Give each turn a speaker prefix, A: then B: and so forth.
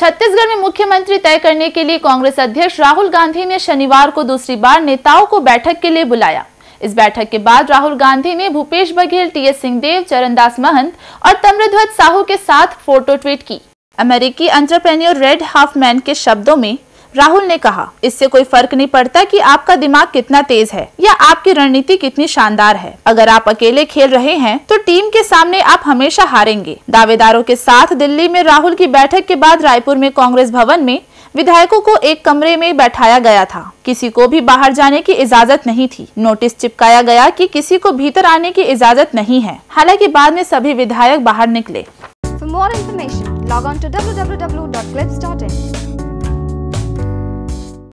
A: छत्तीसगढ़ में मुख्यमंत्री तय करने के लिए कांग्रेस अध्यक्ष राहुल गांधी ने शनिवार को दूसरी बार नेताओं को बैठक के लिए बुलाया। इस बैठक के बाद राहुल गांधी ने भूपेश बघेल टी एस सिंहदेव चरणदास महंत और तम्रध्वज साहू के साथ फ़ोटो ट्वीट की। अमेरिकी अंटरप्रेन्योर रेड हाफमैन के शब्दों में राहुल ने कहा इससे कोई फ़र्क नहीं पड़ता कि आपका दिमाग कितना तेज है या आपकी रणनीति कितनी शानदार है। अगर आप अकेले खेल रहे हैं तो टीम के सामने आप हमेशा हारेंगे। दावेदारों के साथ दिल्ली में राहुल की बैठक के बाद रायपुर में कांग्रेस भवन में विधायकों को एक कमरे में बैठाया गया था। किसी को भी बाहर जाने की इजाज़त नहीं थी। नोटिस चिपकाया गया कि किसी को भीतर आने की इजाज़त नहीं है। हालाँकि बाद में सभी विधायक बाहर निकले।
B: For more information, log on to www.clips.in.